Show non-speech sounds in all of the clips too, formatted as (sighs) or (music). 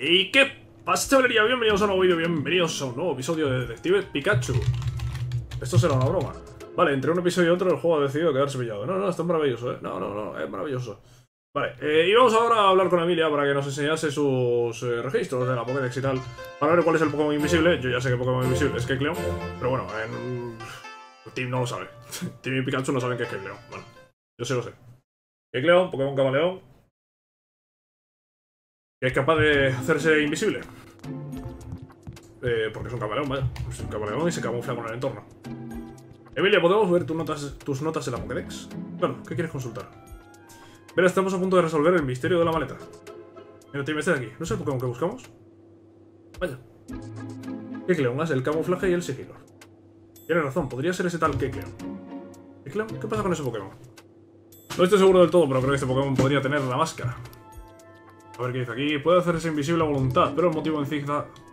¿Y qué pasa, chavalería? Bienvenidos a un nuevo vídeo, bienvenidos a un nuevo episodio de Detective Pikachu. Esto será una broma. Vale, entre un episodio y otro el juego ha decidido quedarse pillado. No, no, está maravilloso, ¿eh? No, no, no, es maravilloso. Vale, eh, y vamos ahora a hablar con Emilia para que nos enseñase sus eh, registros de la Pokédex y tal. Para ver cuál es el Pokémon invisible. Yo ya sé que Pokémon invisible es Kecleon, pero bueno, en... Team no lo sabe. (laughs) Team y Pikachu no saben que es Kecleon. Bueno, yo sí lo sé. Kecleon, Pokémon Camaleón. Es capaz de hacerse invisible. Eh, porque es un camaleón, vaya. Es un camaleón y se camufla con el entorno. Emilia, ¿podemos ver tus notas, tus notas en la Pokédex? Claro, ¿qué quieres consultar? Verá, estamos a punto de resolver el misterio de la maleta. Mira, te de aquí. ¿No es el Pokémon que buscamos? Vaya. Kecleon hace el camuflaje y el sigilo. Tienes razón, podría ser ese tal Kecleon. ¿Kecleon? ¿Qué pasa con ese Pokémon? No estoy seguro del todo, pero creo que este Pokémon podría tener la máscara. A ver qué dice aquí. Puede hacerse invisible a voluntad, pero el motivo en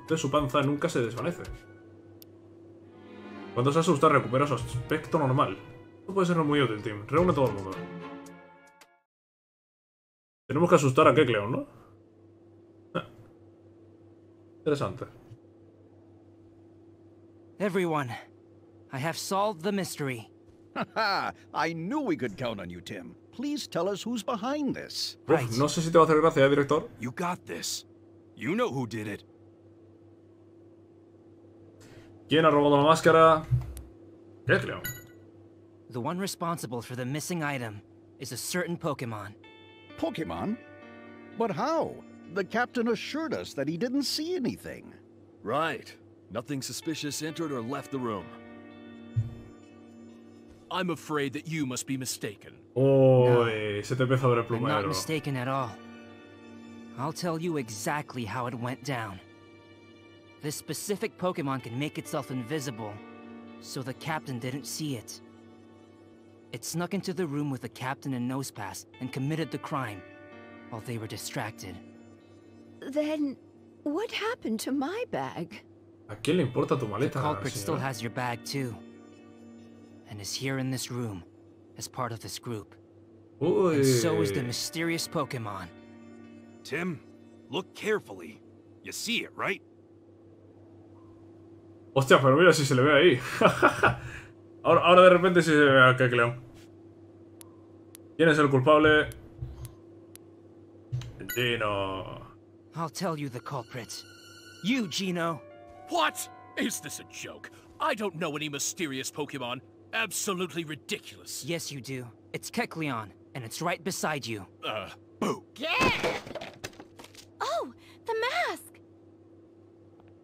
de su panza nunca se desvanece. Cuando se asusta, recupera su aspecto normal. Esto puede ser muy útil, Tim. Reúne a todo el mundo. Tenemos que asustar a Kecleon, ¿no? Ah. Interesante. Everyone, I have solved the mystery. Ha (laughs) I knew we could count on you, Tim. Please tell us who's behind this. Uf, Right. no sé si te va a hacer gracia, ¿eh, director? You got this. You know who did it. ¿Quién ha robado la máscara? Kecleon. The one responsible for the missing item is a certain Pokemon. Pokemon? But how? The captain assured us that he didn't see anything. Right. Nothing suspicious entered or left the room. I'm afraid that you must be mistaken. Uy, se te empieza a ver el I'm not mistaken at all. I'll tell you exactly how it went down. This specific Pokemon can make itself invisible, so the captain didn't see it. It snuck into the room with the captain and Nosepass and committed the crime while they were distracted. Then, what happened to my bag? ¿A quién le importa tu The maleta? culprit still has your bag too, and is here in this room as part of this group. Uy. And so is the mysterious Pokemon. Tim, look carefully. You see it, right? Hostia, pero mira si se le ve ahí. (laughs) ahora, ahora de repente sí se ve a Kecleon. ¿Quién es el culpable? Gino. I'll tell you the culprit. You, Gino. What? Is this a joke? I don't know any mysterious Pokemon. Absolutely ridiculous. Yes, you do. It's Kecleon, and it's right beside you. Uh, boo. Oh, the mask!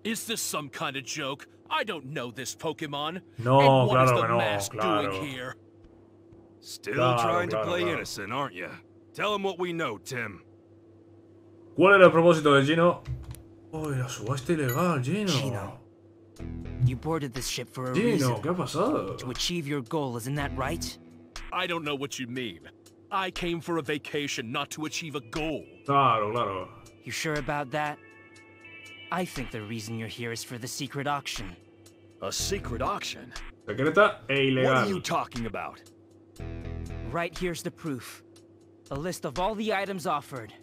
Is this some kind of joke? I don't know this Pokemon. No, and what is claro the no, mask claro. doing here? Still Claro, trying to claro, play claro. innocent, aren't you? Tell him what we know, Tim. ¿Cuál era el propósito de Gino? Uy, la subasta ilegal, Gino. Gino. You boarded this ship for a Gino, reason. ¿qué ha pasado? To achieve your goal, isn't that right? I don't know what you mean. I came for a vacation, not to achieve a goal. Claro, claro. You sure about that? I think the reason you're here is for the secret auction. A secret auction? Secreta e What are you talking about? Right here's the proof. A list of all the items offered.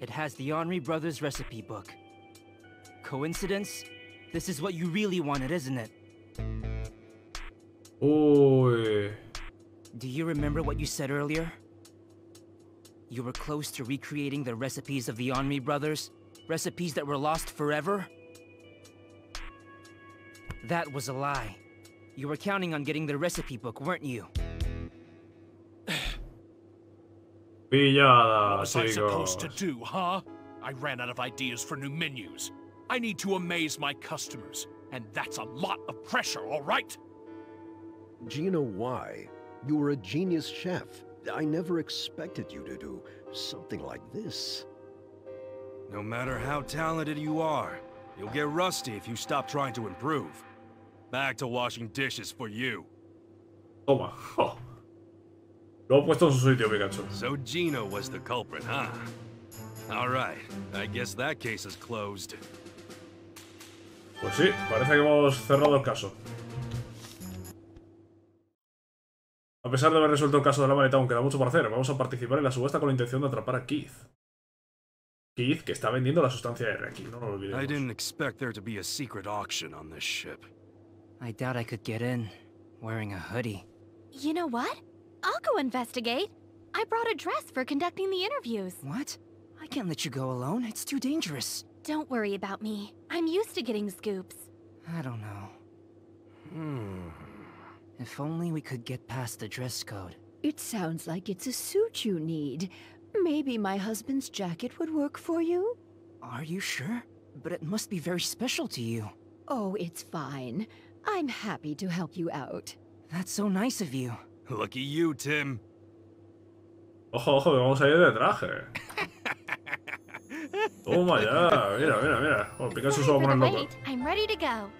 It has the Henri Brothers recipe book. Coincidence? This is what you really wanted, isn't it? Uy. Do you remember what you said earlier? You were close to recreating the recipes of the Henri brothers? Recipes that were lost forever? That was a lie. You were counting on getting the recipe book, weren't you? (sighs) Pillada, What was I supposed to do, huh? I ran out of ideas for new menus. I need to amaze my customers, and that's a lot of pressure, all right? Gino, why? You were a genius chef. I never expected you to do something like this. No matter how talented you are, you'll get rusty if you stop trying to improve. Back to washing dishes for you. Toma. Jo. Lo he puesto en su sitio, Pikachu. So Gino was the culprit, huh? Alright, I guess that case is closed. Pues sí, parece que hemos cerrado el caso. A pesar de haber resuelto el caso de la maleta, aún queda mucho por hacer. Vamos a participar en la subasta con la intención de atrapar a Keith. Keith, que está vendiendo la sustancia R aquí, no lo I olvidemos. didn't expect there to be a secret auction on this ship. I doubt I could get in wearing a hoodie. You know what? I'll go investigate. I brought a dress for conducting the interviews. What? I can't let you go alone. It's too dangerous. Don't worry about me. I'm used to getting scoops. I don't know. Hmm. If only we could get past the dress code. It sounds like it's a suit you need. Maybe my husband's jacket would work for you? Are you sure? But it must be very special to you. Oh, it's fine. I'm happy to help you out. That's so nice of you. Lucky you, Tim. Ojo, ojo, que vamos a ir de traje. Toma ya, mira, mira, mira. Bueno, Pikachu se va a Sorry for poner the loco. wait. I'm ready to go.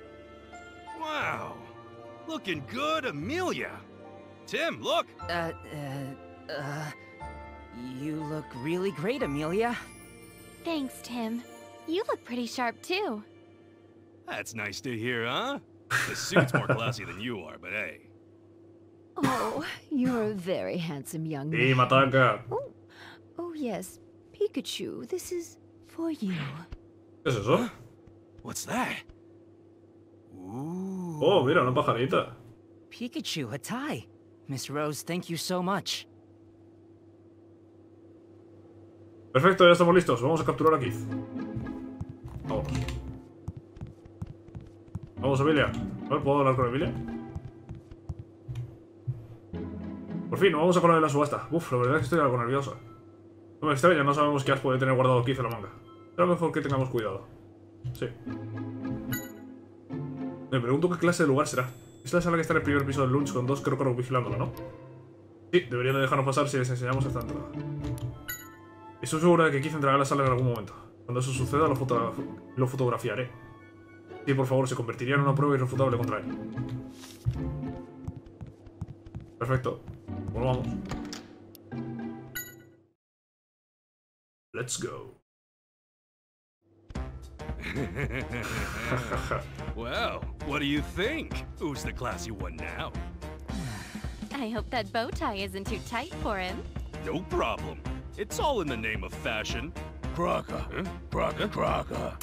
Wow. Looking good, Amelia. Tim, look. Uh, uh, uh... You look really great, Amelia. Thanks, Tim. You look pretty sharp too. That's nice to hear, huh? The suit's more classy than you are, but hey. Oh, (laughs) you're a very handsome young Y man. Matanga. Oh, oh yes, Pikachu, this is for you. ¿Qué es eso? What's that? Ooh. Oh, mira, una pajarita. Pikachu, a tie. Miss Rose, thank you so much. Perfecto, ya estamos listos. Vamos a capturar a Keith. Vamos. Vamos, Emilia. A ver, ¿puedo hablar con Emilia? Por fin, vamos a con de la subasta. Uf, la verdad es que estoy algo nerviosa. No extraña, no sabemos qué as puede tener guardado la manga. Será mejor que tengamos cuidado. Sí. Me pregunto qué clase de lugar será. Es la sala que está en el primer piso del lunch con dos crocoros vigilándola, ¿no? Sí, deberían de dejarnos pasar si les enseñamos esta entrada. Estoy seguro de que Keith entrará a la sala en algún momento. Cuando eso suceda, lo, lo fotografiaré. Sí, por favor, se convertiría en una prueba irrefutable contra él. Perfecto. Bueno, Let's go. (laughs) well, what do you think? Who's the classy one now? I hope that bow tie isn't too tight for him. No problem. It's all in the name of fashion. Crocker. Huh? Crocker, Crocker.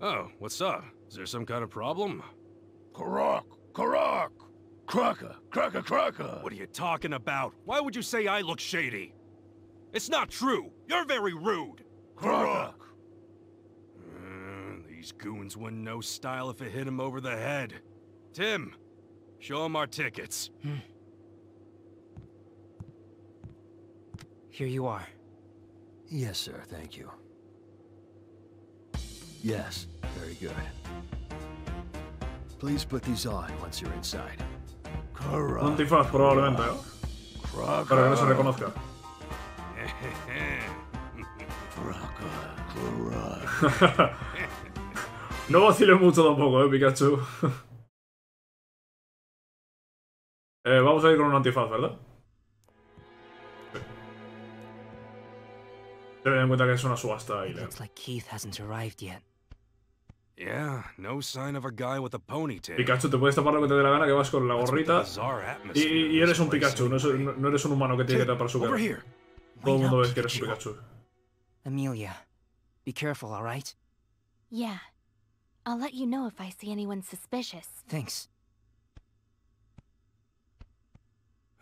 Oh, what's up? Is there some kind of problem? Croc, Croc. Crocker, Crocker, Crocker. What are you talking about? Why would you say I look shady? It's not true. You're very rude. Croc. Uh, these goons wouldn't know style if it hit him over the head. Tim, show him our tickets. Here you are. Yes, sir, thank you. Yes, very good. Please put these on once you're inside. Un Croc, antifaz, probablemente, ¿eh? Para que no se Crocker, reconozca. (laughs) no vaciles mucho tampoco, ¿eh, Pikachu? (laughs) eh, vamos a ir con un antifaz, ¿verdad? Ten en cuenta que es una subasta ilegal. looks like Keith hasn't arrived yet. yeah, no sign of a guy with a ponytail. Pikachu, te puedes tapar lo que te dé la gana, que vas con la gorrita. Y, eres un Pikachu, no, es- anyway. no- no eres un humano que tiene que tapar su cara. Todo el mundo ve que eres Pikachu. Pikachu. Amelia, be careful, all right? Yeah. I'll let you know if I see anyone suspicious. Thanks.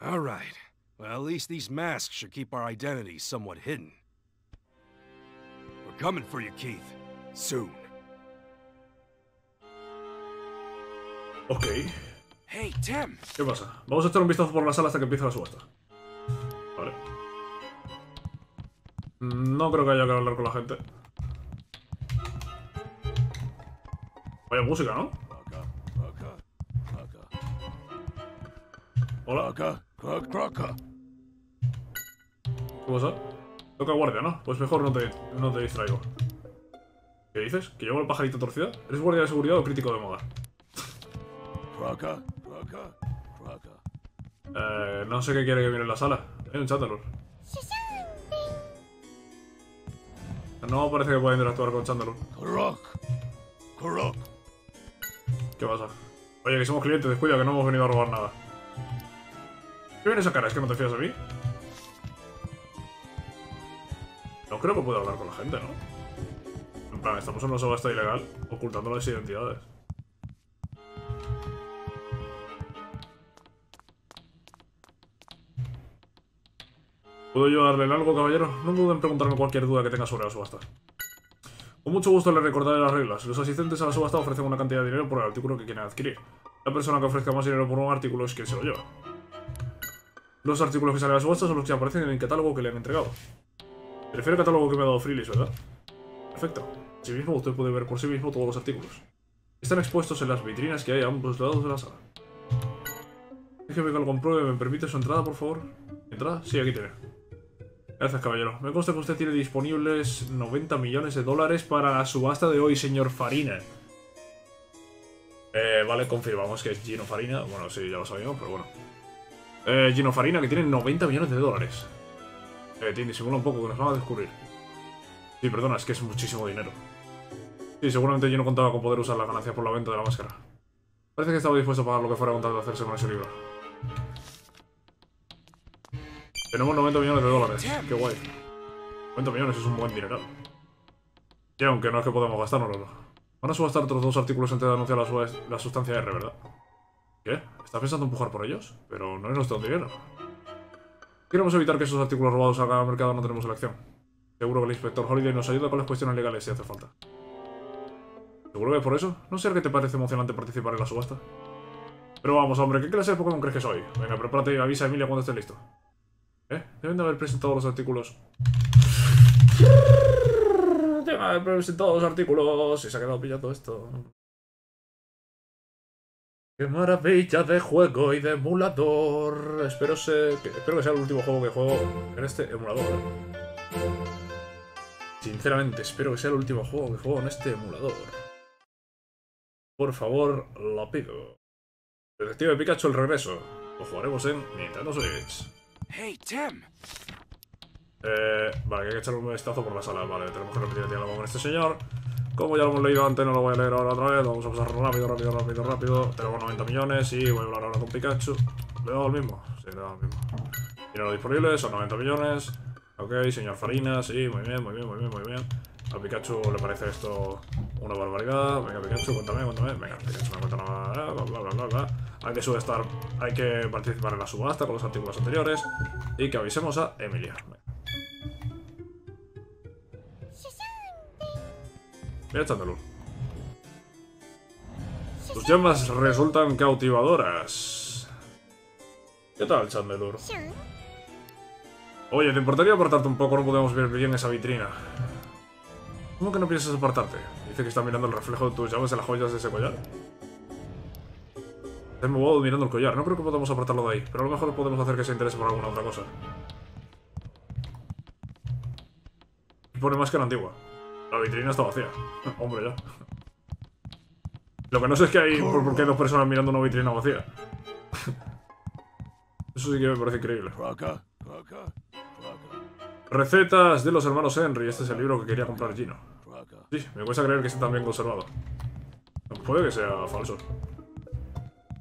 All right. Well, at least these masks should keep our identities somewhat hidden. We're coming for you, Keith. Soon. Ok. Hey, Tim. ¿Qué pasa? Vamos a echar un vistazo por la sala hasta que empiece la subasta. Vale. No creo que haya que hablar con la gente. Vaya música, ¿no? Hola. ¿Qué pasa? Toca guardia, ¿no? Pues mejor no te, no te distraigo. ¿Qué dices? ¿Que llevo el pajarito torcido? ¿Eres guardia de seguridad o crítico de moda? Eh, no sé qué quiere que viene en la sala. Hay un Chandelure. No parece que pueda interactuar con Chandelure. ¿Qué pasa? Oye, que somos clientes, descuida, que no hemos venido a robar nada. ¿Qué viene esa cara? ¿Es que no te fías de mí? No. creo que puedo hablar con la gente, ¿no? En plan, estamos en una subasta ilegal, ocultando las identidades. ¿Puedo ayudarle en algo, caballero? No duden en preguntarme cualquier duda que tenga sobre la subasta. Con mucho gusto le recordaré las reglas. Los asistentes a la subasta ofrecen una cantidad de dinero por el artículo que quieren adquirir. La persona que ofrezca más dinero por un artículo es quien se lo lleva. Los artículos que salen a la subasta son los que aparecen en el catálogo que le han entregado. Prefiero el catálogo que me ha dado Freelis, ¿verdad? Perfecto. Asimismo, usted puede ver por sí mismo todos los artículos. Están expuestos en las vitrinas que hay a ambos lados de la sala. Déjeme que lo compruebe. ¿Me permite su entrada, por favor? ¿Entrada? Sí, aquí tiene. Gracias, caballero. Me consta que usted tiene disponibles 90 millones de dólares para la subasta de hoy, señor Farina. Eh, vale, confirmamos que es Gino Farina. Bueno, sí, ya lo sabíamos, pero bueno. Eh, Gino Farina, que tiene 90 millones de dólares. Eh, Tim, disimula un poco, que nos van a descubrir. Sí, perdona, es que es muchísimo dinero. Sí, seguramente yo no contaba con poder usar las ganancias por la venta de la máscara. Parece que estaba dispuesto a pagar lo que fuera con tal de hacerse con ese libro. Tenemos 90 millones de dólares. Qué guay. 90 millones es un buen dineral. Y aunque no es que podemos gastárnoslo. Van a subastar otros dos artículos antes de anunciar la, la sustancia R, ¿verdad? ¿Qué? ¿Estás pensando en empujar por ellos? Pero no es nuestro dinero. Queremos evitar que esos artículos robados salgan al mercado, no tenemos elección. Seguro que el inspector Holiday nos ayuda con las cuestiones legales si hace falta. ¿Seguro que es por eso? ¿No sé qué te parece emocionante participar en la subasta? Pero vamos, hombre, ¿qué clase de Pokémon crees que soy? Venga, prepárate y avisa a Emilia cuando estés listo. ¿Eh? Deben de haber presentado los artículos. Deben de haber presentado los artículos. Y se ha quedado pillado esto. ¡Qué maravilla de juego y de emulador! Espero, que, espero que sea el último juego que juego en este emulador. Sinceramente, espero que sea el último juego que juego en este emulador. Por favor, lo pido. Detective Pikachu el regreso. Lo jugaremos en Nintendo Switch. Hey, Tim! Eh, vale, hay que echarle un vistazo por la sala. Vale, tenemos que repetir el diálogo con este señor. Como ya lo hemos leído antes, no lo voy a leer ahora otra vez. Vamos a pasar rápido, rápido, rápido, rápido. Tenemos 90 millones y voy a hablar ahora con Pikachu. ¿Le da el mismo? Sí, le da el mismo. Dinero disponible, son 90 millones. Ok, señor Farina, sí, muy bien, muy bien, muy bien, muy bien. A Pikachu le parece esto una barbaridad. Venga, Pikachu, cuéntame, cuéntame. Venga, Pikachu me cuenta nada. Bla, bla, bla, bla, bla. Hay que subestar, hay que participar en la subasta con los artículos anteriores. Y que avisemos a Emilia. Venga. Mira Chandelure. Tus llamas resultan cautivadoras. ¿Qué tal, Chandelure? Oye, ¿te importaría apartarte un poco? No podemos ver bien esa vitrina. ¿Cómo que no piensas apartarte? Dice que está mirando el reflejo de tus llaves en las joyas de ese collar. Está embobado mirando el collar. No creo que podamos apartarlo de ahí, pero a lo mejor podemos hacer que se interese por alguna otra cosa. Y pone máscara antigua. La vitrina está vacía. (laughs) Hombre, ya. Lo que no sé es que hay por, por qué hay dos personas mirando una vitrina vacía. (laughs) Eso sí que me parece increíble. Recetas de los hermanos Henry. Este es el libro que quería comprar Gino. Sí, me cuesta creer que esté tan bien conservado. Puede que sea falso.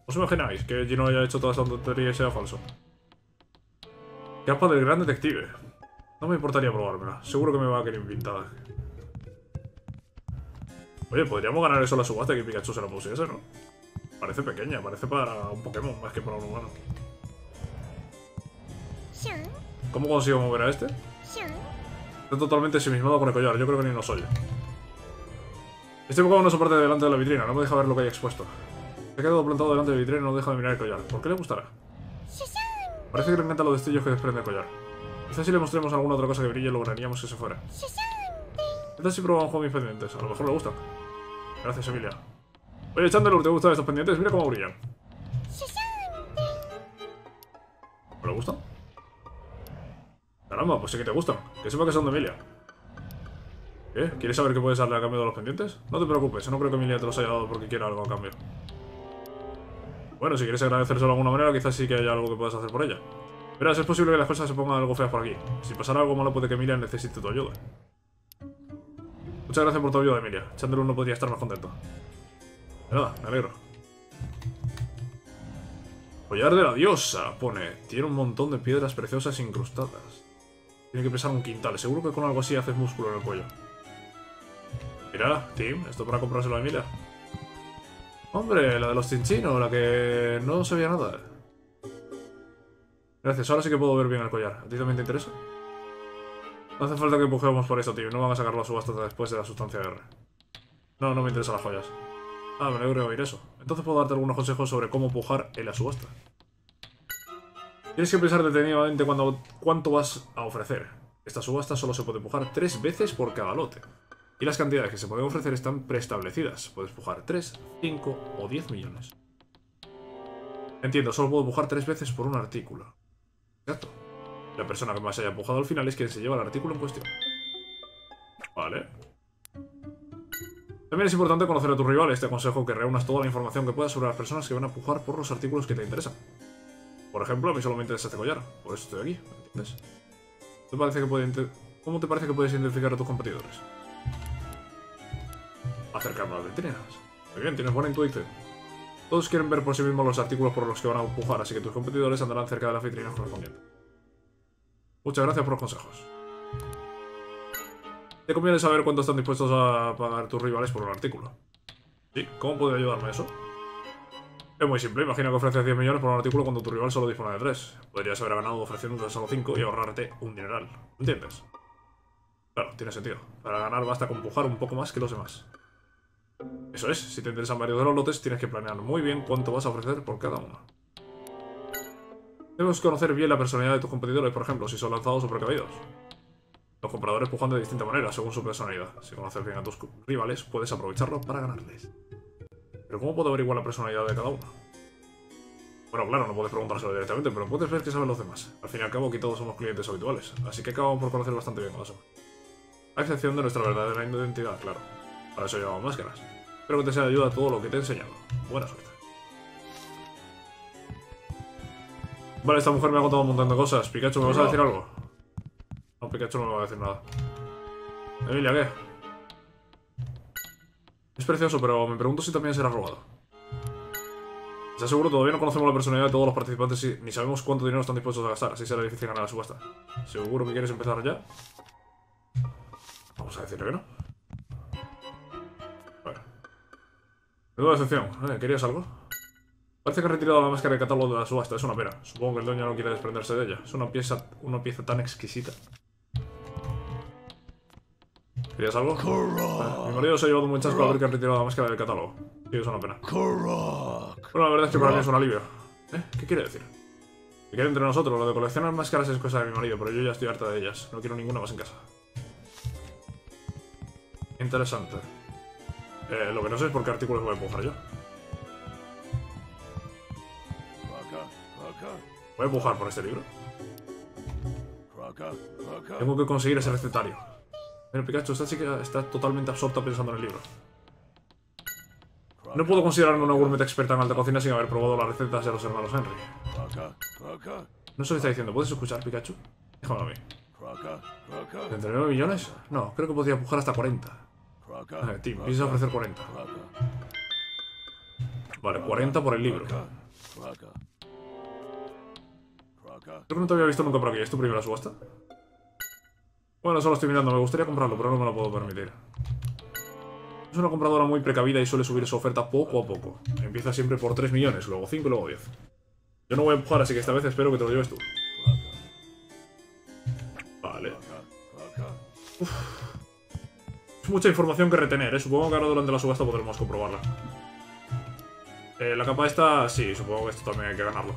¿Os imagináis que Gino haya hecho toda esta tontería y sea falso? Capa del gran detective. No me importaría probármela. Seguro que me va a querer pintada. Oye, podríamos ganar eso en la subasta que Pikachu se la pusiese, ¿no? Parece pequeña, parece para un Pokémon más que para un humano. ¿Cómo consigo mover a este? Está totalmente ensimismado con el collar, yo creo que ni nos oye. Este Pokémon no se delante de la vitrina, no me deja ver lo que hay expuesto. Se ha quedado plantado delante de la vitrina y no deja de mirar el collar. ¿Por qué le gustará? Parece que le encantan los destellos que desprende el collar. Quizás si le mostremos alguna otra cosa que brille lograríamos que se fuera. ¿Qué tal si probamos con mis pendientes? A lo mejor le gustan. Gracias, Emilia. Oye, Chandelure, ¿te gustan estos pendientes? Mira cómo brillan. ¿No le gustan? Caramba, pues sí que te gustan. Que sepa que son de Emilia. ¿Qué? ¿Quieres saber qué puedes darle a cambio de los pendientes? No te preocupes, no creo que Emilia te los haya dado porque quiera algo a cambio. Bueno, si quieres agradecérselo de alguna manera, quizás sí que haya algo que puedas hacer por ella. Verás, es posible que las cosas se pongan algo feas por aquí. Si pasara algo malo, puede que Emilia necesite tu ayuda. Muchas gracias por tu ayuda, Emilia. Chandelure no podría estar más contento. De nada, me alegro. Collar de la diosa, pone. Tiene un montón de piedras preciosas incrustadas. Tiene que pesar un quintal. Seguro que con algo así haces músculo en el cuello. Mira, Tim, esto para comprárselo a Emilia. Hombre, la de los chinchinos, la que no sabía nada. Gracias, ahora sí que puedo ver bien el collar. ¿A ti también te interesa? No hace falta que empujemos por esto, tío. No van a sacar la subasta después de la sustancia R. No, no me interesan las joyas. Ah, me alegro de oír eso. Entonces puedo darte algunos consejos sobre cómo pujar en la subasta. Tienes que pensar detenidamente cuánto vas a ofrecer. Esta subasta solo se puede pujar tres veces por cada lote. Y las cantidades que se pueden ofrecer están preestablecidas. Puedes pujar 3, 5 o 10 millones. Entiendo, solo puedo pujar tres veces por un artículo. Exacto. La persona que más haya empujado al final es quien se lleva el artículo en cuestión. Vale. También es importante conocer a tus rivales. Te aconsejo que reúnas toda la información que puedas sobre las personas que van a pujar por los artículos que te interesan. Por ejemplo, a mí solo me interesa este collar. Por eso estoy aquí, ¿me entiendes? ¿Te parece que puede ¿Cómo te parece que puedes identificar a tus competidores? Acercarme a las vitrinas. Muy bien, tienes buena intuición. Todos quieren ver por sí mismos los artículos por los que van a empujar, así que tus competidores andarán cerca de las vitrinas correspondientes. Muchas gracias por los consejos. Te conviene saber cuánto están dispuestos a pagar tus rivales por un artículo. ¿Sí? ¿Cómo puede ayudarme eso? Es muy simple, imagina que ofreces 10 millones por un artículo cuando tu rival solo dispone de 3. Podrías haber ganado ofreciendo solo 5 y ahorrarte un dineral. ¿Entiendes? Claro, tiene sentido. Para ganar basta con empujar un poco más que los demás. Eso es, si te interesan varios de los lotes, tienes que planear muy bien cuánto vas a ofrecer por cada uno. Debes conocer bien la personalidad de tus competidores, por ejemplo, si son lanzados o precavidos. Los compradores pujan de distinta manera, según su personalidad. Si conoces bien a tus rivales, puedes aprovecharlo para ganarles. Pero ¿cómo puedo averiguar la personalidad de cada uno? Bueno, claro, no puedes preguntárselo directamente, pero puedes ver qué saben los demás. Al fin y al cabo, aquí todos somos clientes habituales, así que acabamos por conocer bastante bien a los A excepción de nuestra verdadera identidad, claro. Para eso llevamos máscaras. Espero que te sea de ayuda todo lo que te he enseñado. Buena suerte. Vale, esta mujer me ha contado un montón de cosas. Pikachu, ¿me vas a decir algo? No, Pikachu no me va a decir nada. Emilia, ¿qué? Es precioso, pero me pregunto si también será robado. ¿Estás seguro? Todavía no conocemos la personalidad de todos los participantes ni sabemos cuánto dinero están dispuestos a gastar, así será difícil ganar la subasta. ¿Seguro que quieres empezar ya? Vamos a decirle que no. Bueno. Menuda decepción. ¿Eh? ¿Querías algo? Parece que ha retirado la máscara de catálogo de la subasta. Es una pena. Supongo que el dueño no quiere desprenderse de ella. Es una pieza, una pieza tan exquisita. ¿Querías algo? mi marido se ha llevado un buen que han retirado la máscara del catálogo. Sí, es una pena. Bueno, la verdad es que para mí es un alivio. ¿Eh? ¿Qué quiere decir? Que quiere entre nosotros. Lo de coleccionar máscaras es cosa de mi marido, pero yo ya estoy harta de ellas. No quiero ninguna más en casa. Interesante. Eh, lo que no sé es por qué artículos voy a empujar yo. Voy a empujar por este libro. Tengo que conseguir ese recetario. Pero Pikachu, esta chica está totalmente absorta pensando en el libro. No puedo considerarme una gourmet experta en alta cocina sin haber probado las recetas de los hermanos Henry. No sé qué está diciendo. ¿Puedes escuchar, Pikachu? Déjame a mí. ¿Entre 9 millones? No, creo que podría empujar hasta 40. Eh, Tim, piensas ofrecer 40. Vale, 40 por el libro. Creo que no te había visto nunca por aquí. ¿Es tu primera subasta? Bueno, solo estoy mirando. Me gustaría comprarlo, pero no me lo puedo permitir. Es una compradora muy precavida y suele subir su oferta poco a poco. Empieza siempre por 3 millones, luego 5 y luego 10. Yo no voy a empujar, así que esta vez espero que te lo lleves tú. Vale. Es mucha información que retener, ¿eh? Supongo que ahora durante la subasta podremos comprobarla. Eh, la capa esta, sí, supongo que esto también hay que ganarlo.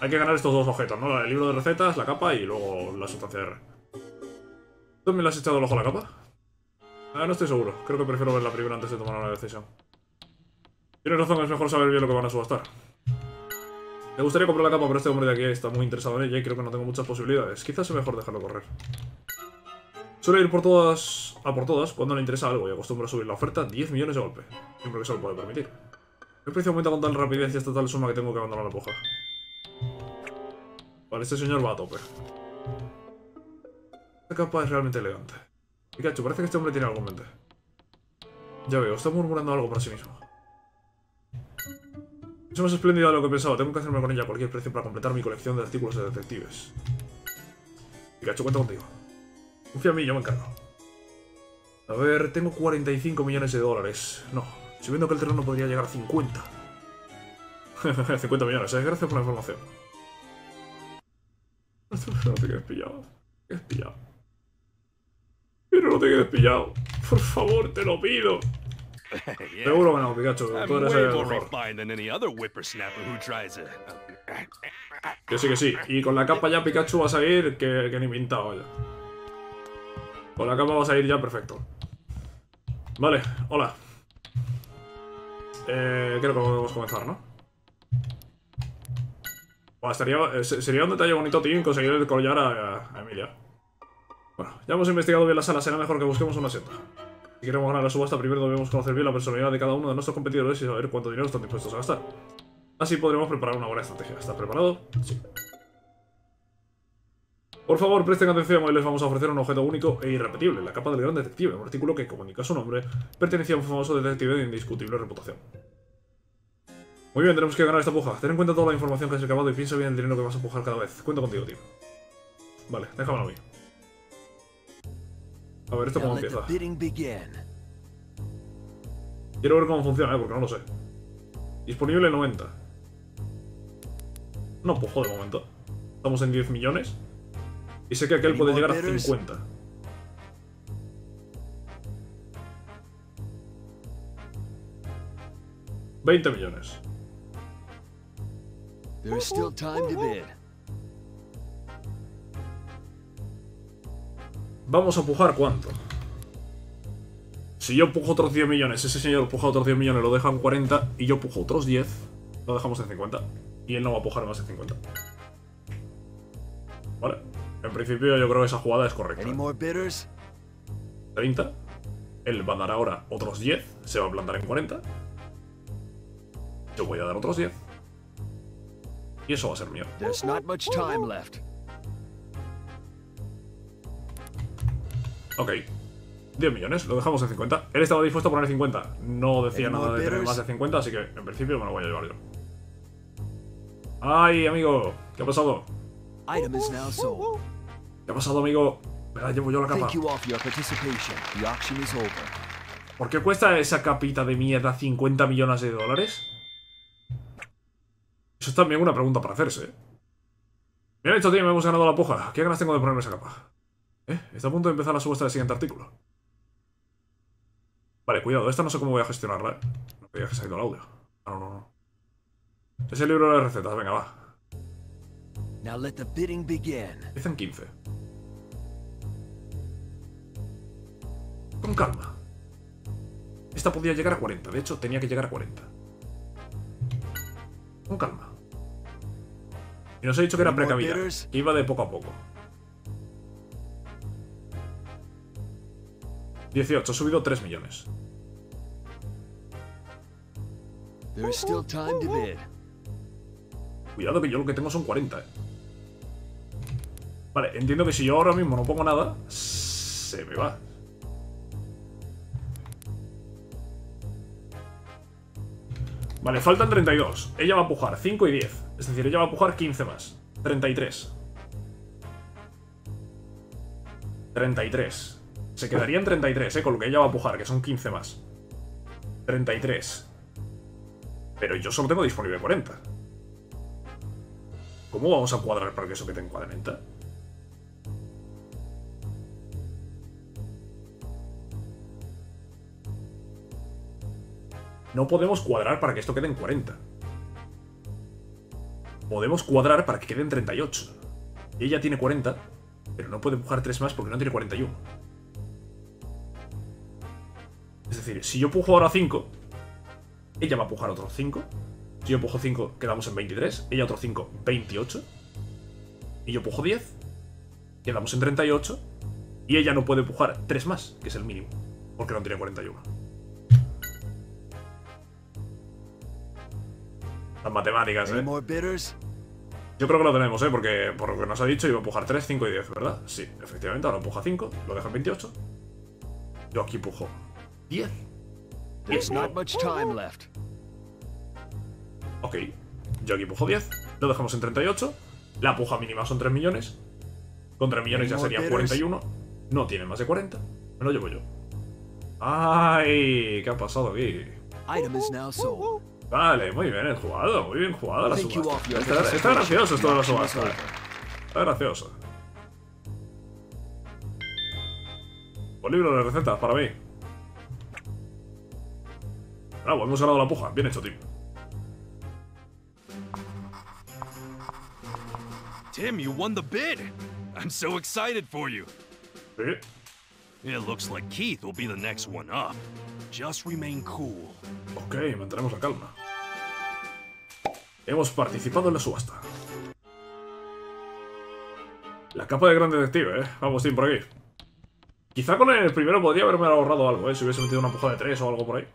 Hay que ganar estos dos objetos, ¿no? El libro de recetas, la capa y luego la sustancia R. ¿Tú me le has echado el ojo a la capa? Ah, no estoy seguro. Creo que prefiero ver la primera antes de tomar una decisión. Tienes razón, es mejor saber bien lo que van a subastar. Me gustaría comprar la capa, pero este hombre de aquí está muy interesado en ella y creo que no tengo muchas posibilidades. Quizás es mejor dejarlo correr. Suele ir por todas a por todas cuando le interesa algo y acostumbra a subir la oferta 10 millones de golpe, siempre que se lo puede permitir. El precio aumenta con tal rapidez y hasta tal suma que tengo que abandonar la puja. Vale, este señor va a tope. Esta capa es realmente elegante. Pikachu, parece que este hombre tiene algo en mente. Ya veo, está murmurando algo para sí mismo. Es más espléndida de lo que pensaba. Tengo que hacerme con ella a cualquier precio para completar mi colección de artículos de detectives. Pikachu, cuento contigo. Confía en mí, yo me encargo. A ver, tengo 45 millones de dólares. No, si viendo que el terreno podría llegar a 50. 50 (laughs) millones, ¿eh? Gracias por la información. (laughs) No te quedes pillado. Te quedes pillado. Pero no te quedes pillado. Por favor, te lo pido. (laughs) yeah. Seguro que no, Pikachu. Tú eres el mejor. Que sí, que sí. Y con la capa ya Pikachu va a salir que, que ni pintado ya. Con la capa va a salir ya perfecto. Vale, hola. Eh, creo que podemos comenzar, ¿no? Buah, estaría, eh, se- sería un detalle bonito, tío, conseguir el collar a, a Emilia. Bueno, ya hemos investigado bien la sala, será mejor que busquemos una seta. Si queremos ganar la subasta, primero debemos conocer bien la personalidad de cada uno de nuestros competidores y saber cuánto dinero están dispuestos a gastar. Así podremos preparar una buena estrategia. ¿Estás preparado? Sí. Por favor, presten atención, hoy les vamos a ofrecer un objeto único e irrepetible, la capa del gran detective, un artículo que comunica su nombre, pertenecía a un famoso detective de indiscutible reputación. Muy bien, tenemos que ganar esta puja. Ten en cuenta toda la información que has recabado y piensa bien el dinero que vas a pujar cada vez. Cuento contigo, tío. Vale, déjamelo a mí. A ver, ¿esto cómo empieza? Quiero ver cómo funciona, ¿eh? porque no lo sé. Disponible 90. No pujo de momento. Estamos en 10 millones. Y sé que aquel puede llegar a bidders? 50. ¿20 millones? There's still time to bid. Vamos a pujar cuánto. Si yo pujo otros 10 millones, ese señor puja otros 10 millones, lo deja en 40, y yo pujo otros 10, lo dejamos en 50. Y él no va a pujar más de 50. Vale. En principio yo creo que esa jugada es correcta. Any more bidders? 30. Él va a dar ahora otros 10, se va a plantar en 40. Yo voy a dar otros 10. Y eso va a ser mío. Ok. 10 millones, lo dejamos en 50. Él estaba dispuesto a poner 50. No decía nada de tener más de 50, así que en principio me lo voy a llevar yo. ¡Ay, amigo! ¿Qué ha pasado? Item is now sold. ¿Qué ha pasado, amigo? Me la llevo yo la capa. Thank you all for your participation. The auction is over. ¿Por qué cuesta esa capita de mierda 50 millones de dólares? Eso es también una pregunta para hacerse. ¿eh? Bien hecho, tío, me hemos ganado la puja. ¿Qué ganas tengo de ponerme esa capa? ¿Eh? Está a punto de empezar la subasta del siguiente artículo. Vale, cuidado, esta no sé cómo voy a gestionarla, ¿eh? No quería que se ha ido el audio. Ah, no, no, no. Es el libro de recetas, venga, va. Now let the bidding begin. Empieza en 15. Con calma. Esta podía llegar a 40. De hecho, tenía que llegar a 40. Con calma. Y nos ha dicho que era precavida. Que iba de poco a poco. 18. Ha subido 3 millones. Cuidado que yo lo que tengo son 40, eh. Vale, entiendo que si yo ahora mismo no pongo nada, se me va. Vale, faltan 32. Ella va a pujar 5 y 10. Es decir, ella va a pujar 15 más. 33. 33. Se quedaría en 33, eh, con lo que ella va a pujar, que son 15 más. 33. Pero yo solo tengo disponible 40. ¿Cómo vamos a cuadrar para que eso que te encuadre en venta? No podemos cuadrar para que esto quede en 40. Podemos cuadrar para que quede en 38. Ella tiene 40, pero no puede empujar 3 más porque no tiene 41. Decir, si yo pujo ahora 5, ella va a pujar otros 5. Si yo pujo 5, quedamos en 23. Ella otro 5, 28. Y yo pujo 10, quedamos en 38. Y ella no puede pujar 3 más, que es el mínimo, porque no tiene 41. Las matemáticas, ¿eh? Yo creo que lo tenemos, ¿eh? Porque por lo que nos ha dicho iba a pujar 3, 5 y 10, ¿verdad? Sí, efectivamente, ahora empuja 5, lo deja en 28. Yo aquí pujo 10. There's not much time left. Ok, yo aquí pujo 10, lo dejamos en 38. La puja mínima son 3 millones. Contra millones ya Any more sería bidders? 41. No tiene más de 40. Me lo llevo yo. ¡Ay! ¿Qué ha pasado aquí? Item is now sold. Vale, muy bien jugado, muy bien jugada la subasta. Está, está gracioso esto de la subasta. over. Está gracioso. Un libro de recetas para mí. Bravo, hemos ganado la puja. Bien hecho, team. Tim, you won the bid! I'm so excited for you. Sí. It looks like Keith will be the next one up. Just remain cool. Ok, mantenemos la calma. Hemos participado en la subasta. La capa de gran detective, eh. Vamos, team, por aquí. Quizá con el primero podría haberme ahorrado algo, eh. Si hubiese metido una puja de 3 o algo por ahí.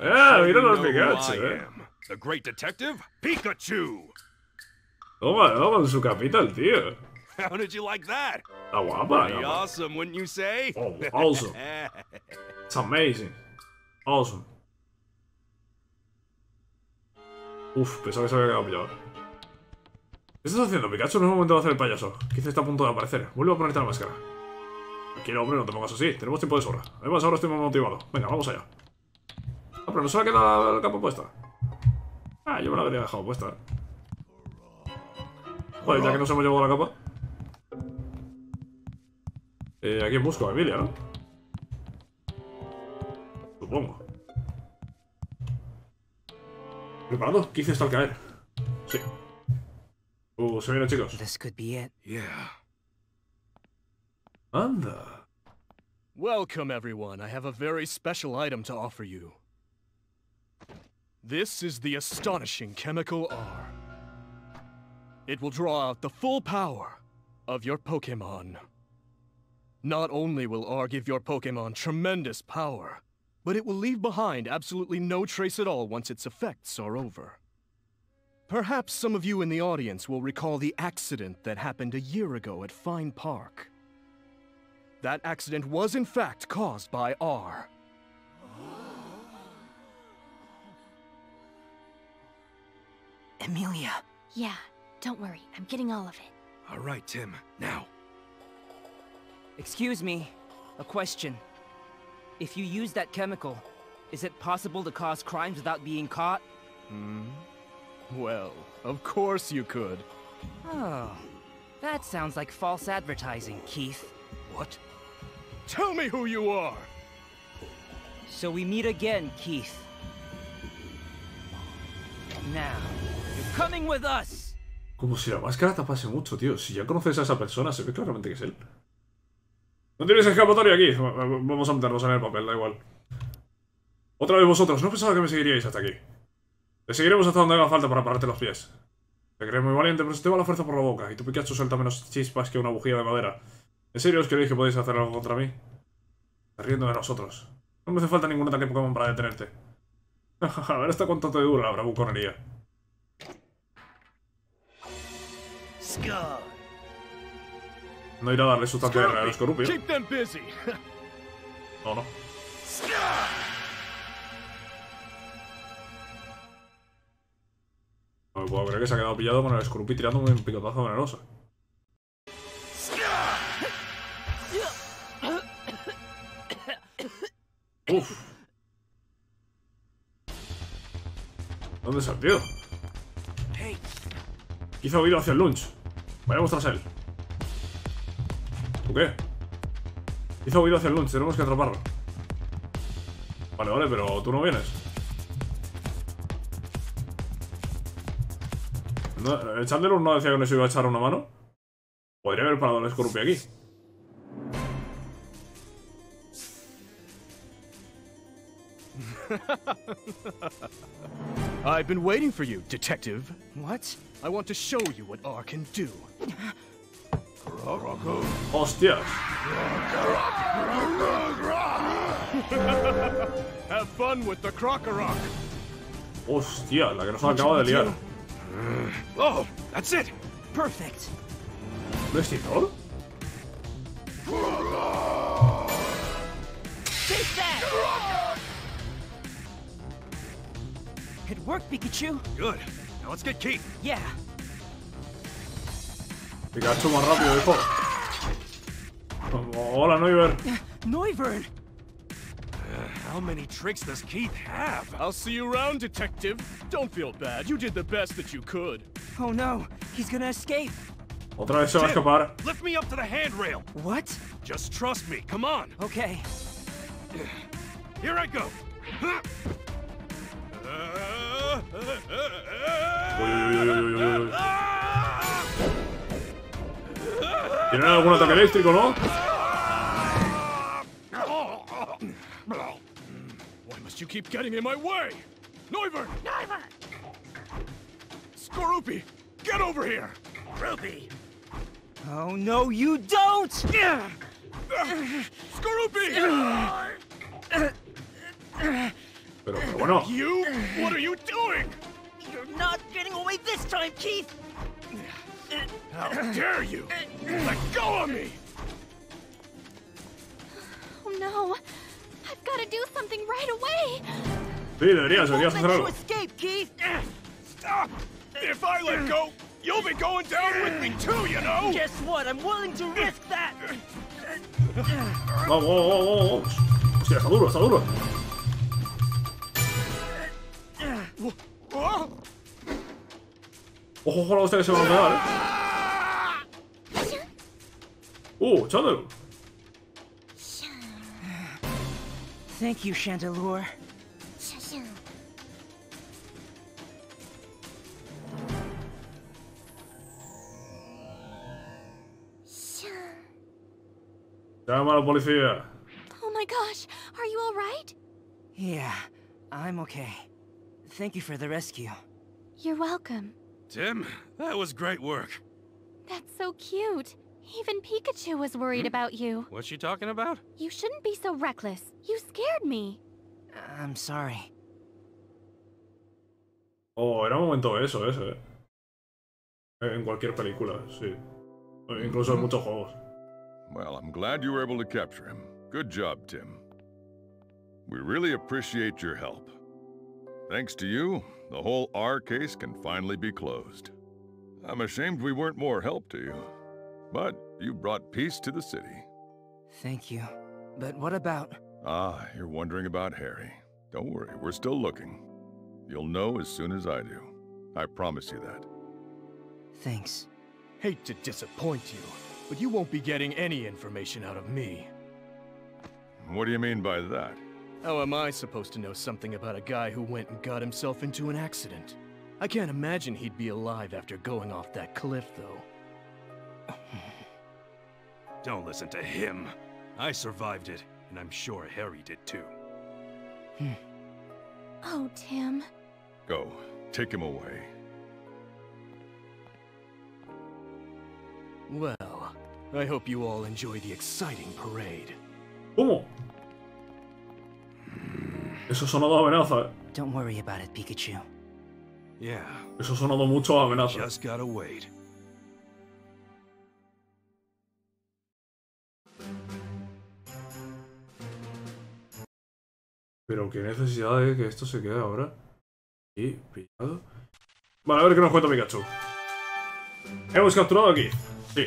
¡Ah! Mira los Pikachu, eh. The great detective, Pikachu! Toma, toma con su capita el tío. How did you like that? Está guapa, Pretty ¿no? awesome, wouldn't you say? Oh, awesome. (laughs) It's amazing. Awesome. Uf, pensaba que se había quedado pillado. ¿Qué estás haciendo, Pikachu? No es momento de hacer el payaso. Quizá está a punto de aparecer. Vuelve a ponerte la máscara. Tranquilo, hombre, no te pongas así. Tenemos tiempo de sobra. Además, ahora estoy más motivado. Venga, vamos allá. Ah, pero no se le ha quedado la capa puesta. Ah, yo me la habría dejado puesta. eh. Joder, ya que nos hemos llevado la capa. Eh, ¿A quién busco? A Emilia, ¿no? Supongo. ¿Preparado? 15 está al caer. Sí. Uh, se viene, chicos. This could be it. Yeah. Anda. Welcome, everyone. I have a very special item to offer you. This is the astonishing Chemical R. It will draw out the full power of your Pokemon. Not only will R give your Pokemon tremendous power, but it will leave behind absolutely no trace at all once its effects are over. Perhaps some of you in the audience will recall the accident that happened a year ago at Fine Park. That accident was in fact caused by R. Emilia. Yeah, don't worry. I'm getting all of it. All right, Tim. Now. Excuse me. A question. If you use that chemical, is it possible to cause crimes without being caught? Hmm? Well, of course you could. Oh. That sounds like false advertising, Keith. What? Tell me who you are! So we meet again, Keith. Now, Como si la máscara tapase mucho, tío. Si ya conoces a esa persona, se ve claramente que es él. No tienes escapatoria aquí. Va- va- Vamos a meternos en el papel, da igual. Otra vez vosotros. No pensaba que me seguiríais hasta aquí. Te seguiremos hasta donde haga falta para pararte los pies. Te crees muy valiente, pero se te va la fuerza por la boca. Y tu Pikachu suelta menos chispas que una bujía de madera. ¿En serio os creéis que podéis hacer algo contra mí? Riendo de nosotros. No me hace falta ningún ataque Pokémon para detenerte. (laughs) a ver hasta cuánto te dura la bravuconería. No irá a darle sustancia de al Scorupio. No, no. No me puedo creer que se ha quedado pillado con el Scorupi tirando un picotazo venenoso. Uf. ¿Dónde tío? Quizá huido hacia el lunch. Vayamos tras él. ¿Tú qué? Hizo huido hacia el lunch, tenemos que atraparlo. Vale, vale, pero tú no vienes. No, ¿El Chandler no decía que nos iba a echar una mano? Podría haber parado el Scorupio aquí. (laughs) I've been waiting for you, Detective. What? I want to show you what R can do. ¡Hostias! Have fun with the Crocorock! ¡Hostia! La que nos acaba de liar. Oh, that's it! Perfect. ¿Un extintor? It worked, Pikachu. Good. Now let's get Keith. Yeah. Pikachu más rápido, hijo. Oh, Hola, Noiver. Noivern! Uh, how many tricks does Keith have? I'll see you around, detective. Don't feel bad. You did the best that you could. Oh no, he's gonna escape. Otra vez se va a Tim, escapar. Lift me up to the handrail. What? Just trust me. Come on. Okay. Here I go. ¿Tienen algún ataque eléctrico, no? Why must you keep getting in my way? Noivern! Noivern! Skorupi, get over here! Ruby! Oh no, you don't! Skorupi! Pero, pero bueno. You? What are you doing? This time, Keith! How dare you? Let go of me! Oh no! I've got to do something right away! Sí, deberías, deberías hacer let you algo. escape, Keith! Stop! If I let go, you'll be going down with me too, you know? Guess what? I'm willing to risk that! Vamos, vamos, vamos, vamos. Hostia, está duro, está duro. Ojo, ojo la hostia que se va a pegar, eh. Uh, Chandler. Thank you, Chandelure. Llama a la policía. Oh my gosh, are you alright? Yeah, I'm okay. Thank you for the rescue. You're welcome. Tim, that was great work. That's so cute. Even Pikachu was worried about you. What's she talking about? You shouldn't be so reckless. You scared me. I'm sorry. Oh, era un momento eso, ese, eh. En cualquier película, sí. Incluso en muchos juegos. Well, I'm glad you were able to capture him. Good job, Tim. We really appreciate your help. Thanks to you, the whole R case can finally be closed. I'm ashamed we weren't more help to you. But you brought peace to the city. Thank you. But what about... Ah, you're wondering about Harry. Don't worry, we're still looking. You'll know as soon as I do. I promise you that. Thanks. Hate to disappoint you, but you won't be getting any information out of me. What do you mean by that? How am I supposed to know something about a guy who went and got himself into an accident? I can't imagine he'd be alive after going off that cliff, though. (sighs) Don't listen to him. I survived it, and I'm sure Harry did too. (sighs) Oh, Tim. Go, take him away. Well, I hope you all enjoy the exciting parade. ¿Cómo? Eso ha sonado a amenaza, eh. Don't worry about it, Pikachu. Yeah, Eso ha sonado mucho a amenaza. just gotta wait. Pero qué necesidad de que esto se quede ahora. Y pillado. Vale, a ver qué nos cuenta Pikachu. Hemos capturado aquí. Sí.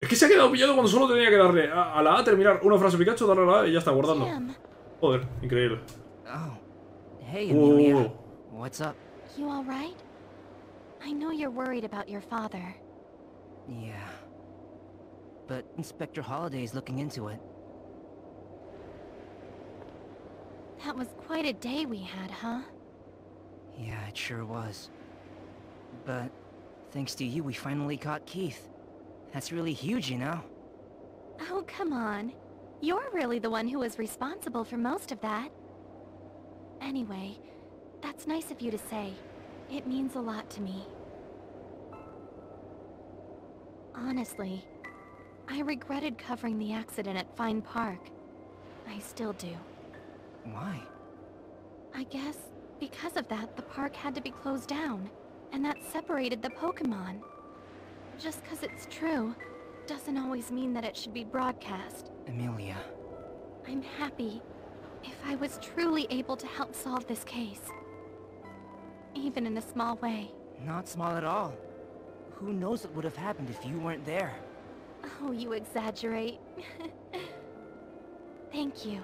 Es que se ha quedado pillado cuando solo tenía que darle a, a la A, terminar una frase Pikachu, darle a la A y ya está guardando. Tim, Joder, increíble. Oh. Hey, Amelia. What's up? you alright? I know you're worried about your father. Yeah. But Inspector Holliday's looking into it. That was quite a day we had, huh? Yeah, it sure was. But thanks to you, we finally caught Keith. That's really huge, you know? Oh, come on. You're really the one who was responsible for most of that. Anyway, that's nice of you to say. It means a lot to me. Honestly, I regretted covering the accident at Fine Park. I still do. Why? I guess because of that, the park had to be closed down, and that separated the Pokemon. Just because it's true, doesn't always mean that it should be broadcast. Amelia. I'm happy if I was truly able to help solve this case. Even in a small way. Not small at all. Who knows what would have happened if you weren't there? Oh, you exaggerate. (laughs) Thank you.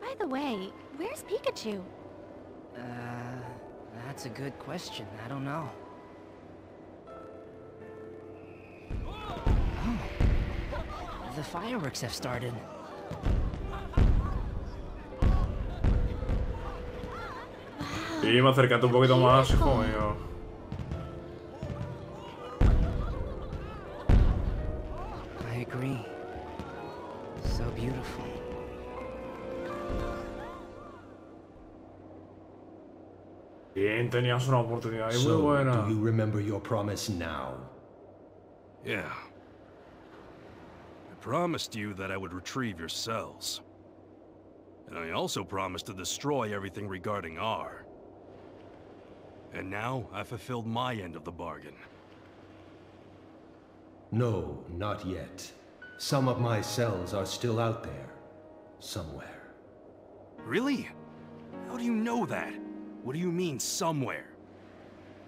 By the way, where's Pikachu? Uh, that's a good question. I don't know. The fireworks have started. Y me acercate un poquito más, hijo mío. I agree. So beautiful. Bien, tenías una oportunidad ahí muy So, buena. do you remember your promise now? Yeah. I promised you that I would retrieve your cells. And I also promised to destroy everything regarding R. And now, I've fulfilled my end of the bargain. No, not yet. Some of my cells are still out there. Somewhere. Really? How do you know that? What do you mean, somewhere?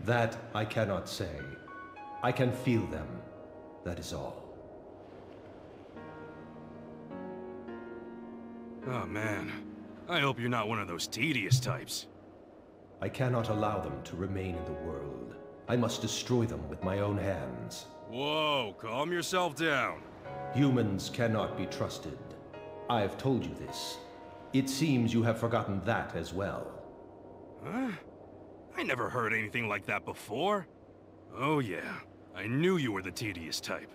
That I cannot say. I can feel them. That is all. Oh man. I hope you're not one of those tedious types. I cannot allow them to remain in the world. I must destroy them with my own hands. Whoa, calm yourself down. Humans cannot be trusted. I have told you this. It seems you have forgotten that as well. Huh? I never heard anything like that before. Oh yeah, I knew you were the tedious type.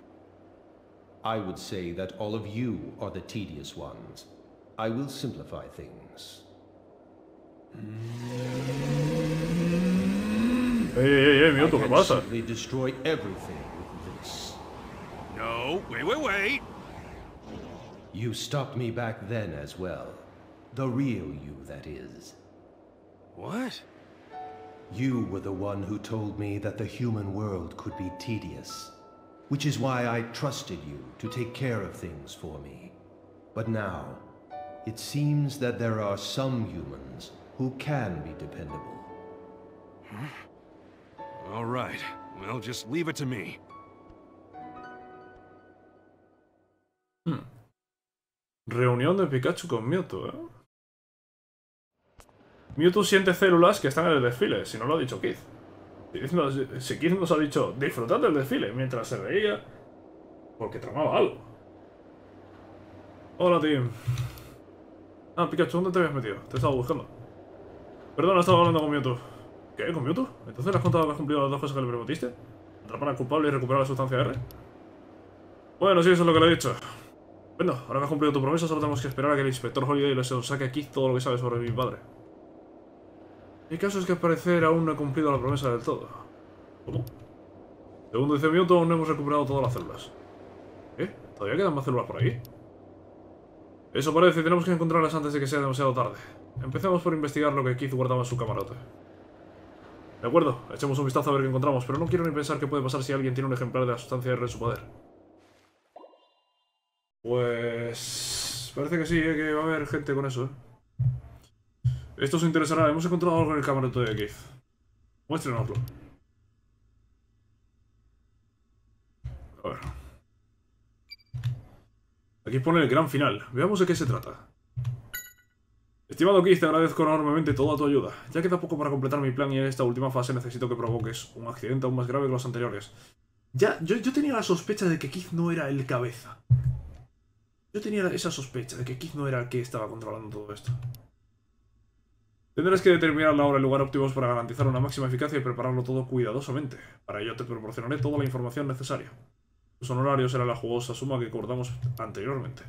I would say that all of you are the tedious ones. I will simplify things. Ey, ey, ey, Mewtwo, I ¿qué can pasa? simply destroy everything with this. No, wait, wait, wait! You stopped me back then as well. The real you, that is. What? You were the one who told me that the human world could be tedious. Which is why I trusted you to take care of things for me. But now, it seems that there are some humans who can be dependable. All right, well, just leave it to me. Reunión de Pikachu con Mewtwo, ¿eh? Mewtwo siente células que están en el desfile, si no lo ha dicho Keith. Keith nos, si Keith nos ha dicho, disfrutad del desfile, mientras se reía, porque tramaba algo. Hola, Tim. Ah, Pikachu, ¿dónde te habías metido? Te estaba buscando. Perdona, estaba hablando con Mewtwo. ¿Qué? ¿Con Mewtwo? ¿Entonces le has has cumplido las dos cosas que le prometiste? ¿Atrapar al culpable y recuperar la sustancia R? Bueno, sí, eso es lo que le he dicho. Bueno, ahora que has cumplido tu promesa, solo tenemos que esperar a que el inspector Holiday le saque aquí todo lo que sabe sobre mi padre. El caso es que al parecer aún no he cumplido la promesa del todo. ¿Cómo? Según dice Mewtwo, aún no hemos recuperado todas las células. ¿Qué? ¿Todavía quedan más células por ahí? Eso parece, tenemos que encontrarlas antes de que sea demasiado tarde. Empecemos por investigar lo que Keith guardaba en su camarote. De acuerdo, echemos un vistazo a ver qué encontramos, pero no quiero ni pensar qué puede pasar si alguien tiene un ejemplar de la sustancia R en su poder. Pues... Parece que sí, ¿eh? que va a haber gente con eso. ¿eh? Esto os interesará, hemos encontrado algo en el camarote de Keith. Muéstrenoslo. A ver. Aquí pone el gran final. Veamos de qué se trata. Estimado Keith, te agradezco enormemente toda tu ayuda. Ya queda poco para completar mi plan y en esta última fase necesito que provoques un accidente aún más grave que los anteriores. Ya, yo, tenía la sospecha de que Keith no era el cabeza. Yo tenía esa sospecha de que Keith no era el que estaba controlando todo esto. Tendrás que determinar la hora y el lugar óptimos para garantizar una máxima eficacia y prepararlo todo cuidadosamente. Para ello te proporcionaré toda la información necesaria. Tus honorarios será la jugosa suma que acordamos anteriormente.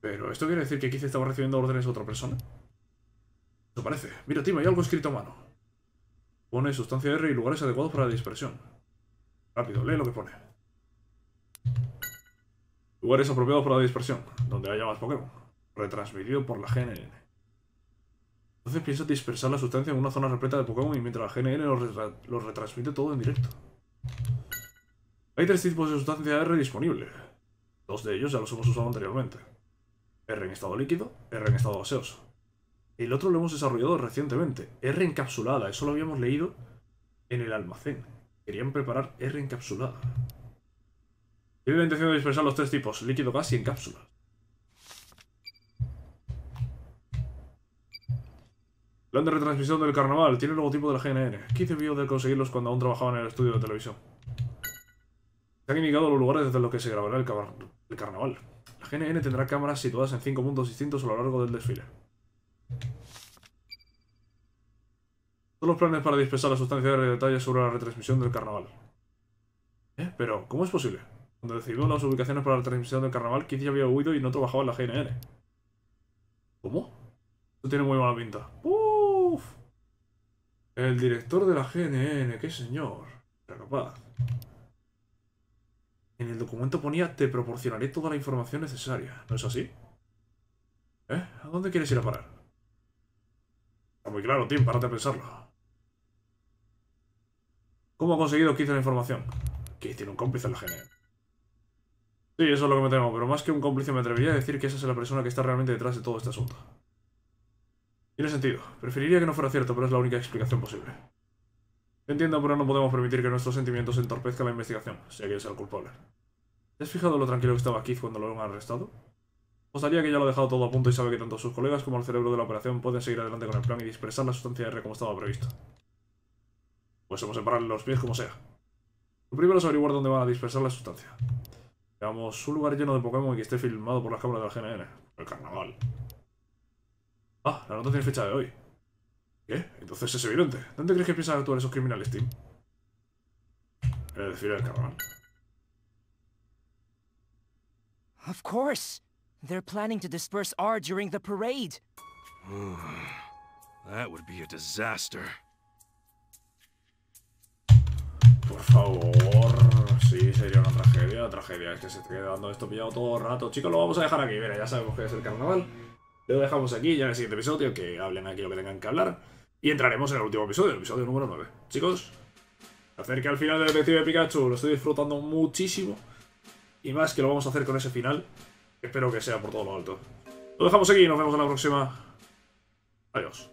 Pero, ¿esto quiere decir que Keith estaba recibiendo órdenes de otra persona? Eso parece. Mira, Tim, hay algo escrito a mano. Pone sustancia R y lugares adecuados para la dispersión. Rápido, lee lo que pone. Lugares apropiados para la dispersión, donde haya más Pokémon. Retransmitido por la GNN. Entonces piensa dispersar la sustancia en una zona repleta de Pokémon y mientras la GNN los, los retransmite todo en directo. Hay tres tipos de sustancia R disponibles. Dos de ellos ya los hemos usado anteriormente. R en estado líquido, R en estado gaseoso. El otro lo hemos desarrollado recientemente. R encapsulada, eso lo habíamos leído en el almacén. Querían preparar R encapsulada. Tiene la intención de dispersar los tres tipos, líquido, gas y en cápsulas. Plan de retransmisión del carnaval. Tiene el logotipo de la GNN. ¿Qué debió de conseguirlos cuando aún trabajaba en el estudio de televisión? Se han indicado los lugares desde los que se grabará el, carnaval. La GNN tendrá cámaras situadas en cinco puntos distintos a lo largo del desfile. Todos los planes para dispersar la sustancia de detalles sobre la retransmisión del carnaval. ¿Eh? Pero, ¿cómo es posible? Cuando decidimos las ubicaciones para la transmisión del carnaval, Keith ya había huido y no trabajaba en la GNN. ¿Cómo? Esto tiene muy mala pinta. ¡Uf! El director de la GNN, qué señor. Era capaz. En el documento ponía te proporcionaré toda la información necesaria. ¿No es así? ¿Eh? ¿A dónde quieres ir a parar? Está muy claro, Tim, párate a pensarlo. ¿Cómo ha conseguido Keith la información? Keith tiene un cómplice en la GNN. Sí, eso es lo que me temo, pero más que un cómplice me atrevería a decir que esa es la persona que está realmente detrás de todo este asunto. Tiene sentido. Preferiría que no fuera cierto, pero es la única explicación posible. Entiendo, pero no podemos permitir que nuestros sentimientos entorpezcan la investigación, sea quien sea el culpable. ¿Te has fijado lo tranquilo que estaba Keith cuando lo han arrestado? Apostaría que ya lo ha dejado todo a punto y sabe que tanto sus colegas como el cerebro de la operación pueden seguir adelante con el plan y dispersar la sustancia R como estaba previsto. Pues hemos separarle los pies como sea. Lo primero es averiguar dónde van a dispersar la sustancia. Veamos un lugar lleno de Pokémon que esté filmado por las cámaras de la GNN. El carnaval. Ah, la nota tiene fecha de hoy. ¿Qué? Entonces es evidente. ¿Dónde crees que piensan actuar esos criminales, Tim? En el desfile del carnaval. Of course. They're planning to disperse R during the parade. (sighs) that would be a disaster. Por favor. Sí, sería una tragedia. Tragedia. Es que se te queda dando esto pillado todo el rato. Chicos, lo vamos a dejar aquí. Mira, ya sabemos que es el carnaval. Lo dejamos aquí ya en el siguiente episodio. Que hablen aquí lo que tengan que hablar. Y entraremos en el último episodio, el episodio número 9. Chicos, acerca al final del Detective Pikachu. Lo estoy disfrutando muchísimo. Y más que lo vamos a hacer con ese final. Espero que sea por todo lo alto. Lo dejamos aquí y nos vemos en la próxima. Adiós.